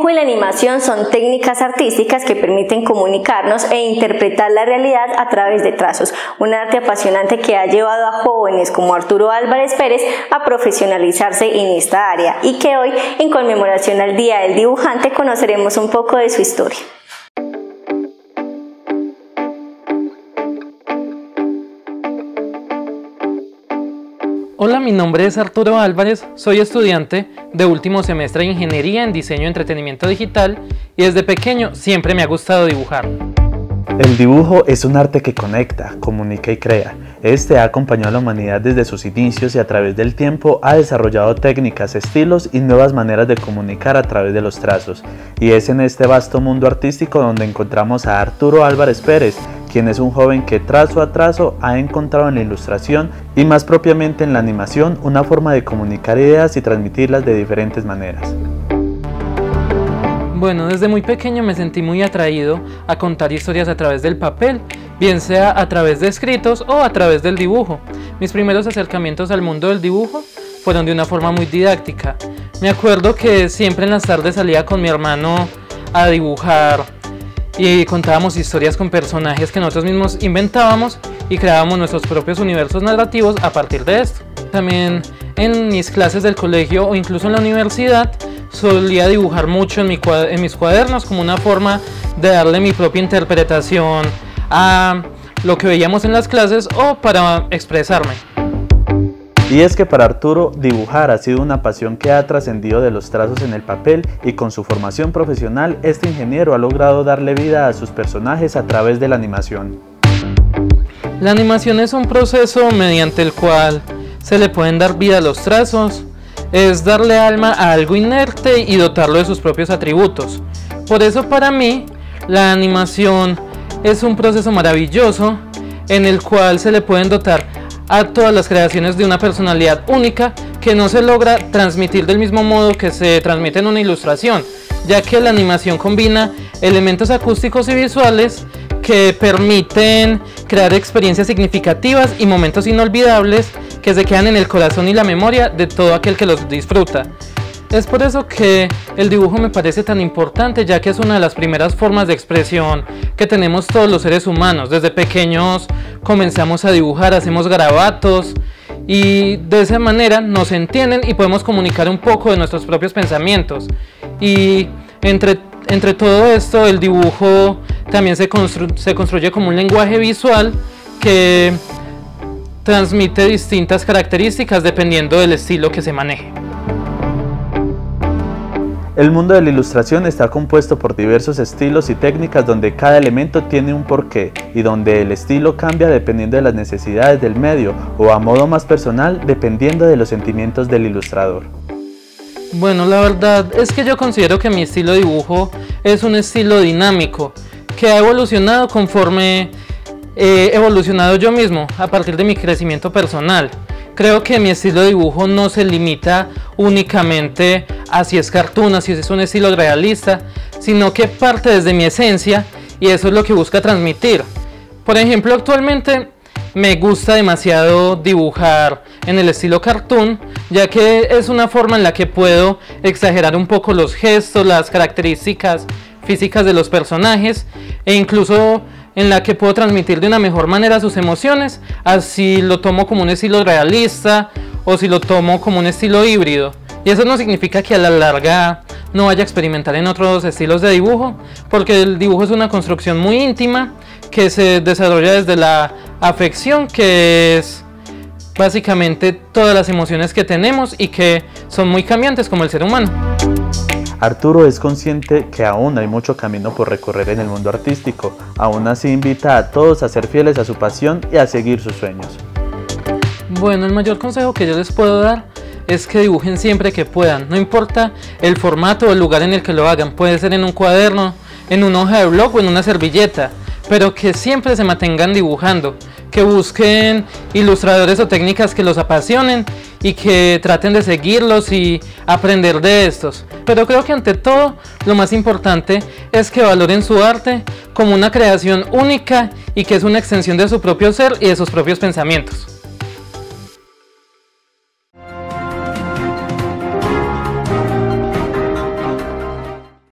dibujo y la animación son técnicas artísticas que permiten comunicarnos e interpretar la realidad a través de trazos, un arte apasionante que ha llevado a jóvenes como Arturo Álvarez Pérez a profesionalizarse en esta área y que hoy, en conmemoración al Día del Dibujante, conoceremos un poco de su historia. Hola, mi nombre es Arturo Álvarez, soy estudiante de último semestre de Ingeniería en Diseño y Entretenimiento Digital y desde pequeño siempre me ha gustado dibujar. El dibujo es un arte que conecta, comunica y crea. Este ha acompañado a la humanidad desde sus inicios y a través del tiempo ha desarrollado técnicas, estilos y nuevas maneras de comunicar a través de los trazos. Y es en este vasto mundo artístico donde encontramos a Arturo Álvarez Pérez, quien es un joven que trazo a trazo ha encontrado en la ilustración y más propiamente en la animación una forma de comunicar ideas y transmitirlas de diferentes maneras. Bueno, desde muy pequeño me sentí muy atraído a contar historias a través del papel, bien sea a través de escritos o a través del dibujo. Mis primeros acercamientos al mundo del dibujo fueron de una forma muy didáctica. Me acuerdo que siempre en las tardes salía con mi hermano a dibujar y contábamos historias con personajes que nosotros mismos inventábamos y creábamos nuestros propios universos narrativos a partir de esto. También en mis clases del colegio o incluso en la universidad solía dibujar mucho en, mis cuadernos como una forma de darle mi propia interpretación a lo que veíamos en las clases o para expresarme. Y es que para Arturo dibujar ha sido una pasión que ha trascendido de los trazos en el papel y con su formación profesional este ingeniero ha logrado darle vida a sus personajes a través de la animación. La animación es un proceso mediante el cual se le pueden dar vida a los trazos, es darle alma a algo inerte y dotarlo de sus propios atributos. Por eso para mí la animación es un proceso maravilloso en el cual se le pueden dotar a todas las creaciones de una personalidad única que no se logra transmitir del mismo modo que se transmite en una ilustración, ya que la animación combina elementos acústicos y visuales que permiten crear experiencias significativas y momentos inolvidables que se quedan en el corazón y la memoria de todo aquel que los disfruta. Es por eso que el dibujo me parece tan importante, ya que es una de las primeras formas de expresión que tenemos todos los seres humanos. Desde pequeños comenzamos a dibujar, hacemos garabatos y de esa manera nos entienden y podemos comunicar un poco de nuestros propios pensamientos. Y entre, entre todo esto, el dibujo también se, se construye como un lenguaje visual que transmite distintas características dependiendo del estilo que se maneje. El mundo de la ilustración está compuesto por diversos estilos y técnicas donde cada elemento tiene un porqué y donde el estilo cambia dependiendo de las necesidades del medio o a modo más personal dependiendo de los sentimientos del ilustrador. Bueno, la verdad es que yo considero que mi estilo de dibujo es un estilo dinámico que ha evolucionado conforme he evolucionado yo mismo a partir de mi crecimiento personal. Creo que mi estilo de dibujo no se limita únicamente a si es cartoon, a si es un estilo realista, sino que parte desde mi esencia y eso es lo que busca transmitir. Por ejemplo, actualmente me gusta demasiado dibujar en el estilo cartoon, ya que es una forma en la que puedo exagerar un poco los gestos, las características físicas de los personajes e incluso en la que puedo transmitir de una mejor manera sus emociones, así lo tomo como un estilo realista o si lo tomo como un estilo híbrido. Y eso no significa que a la larga no vaya a experimentar en otros estilos de dibujo, porque el dibujo es una construcción muy íntima que se desarrolla desde la afección, que es básicamente todas las emociones que tenemos y que son muy cambiantes como el ser humano. Arturo es consciente que aún hay mucho camino por recorrer en el mundo artístico, aún así invita a todos a ser fieles a su pasión y a seguir sus sueños. Bueno, el mayor consejo que yo les puedo dar es que dibujen siempre que puedan, no importa el formato o el lugar en el que lo hagan, puede ser en un cuaderno, en una hoja de blog o en una servilleta, pero que siempre se mantengan dibujando, que busquen ilustradores o técnicas que los apasionen y que traten de seguirlos y aprender de estos. Pero creo que ante todo lo más importante es que valoren su arte como una creación única y que es una extensión de su propio ser y de sus propios pensamientos.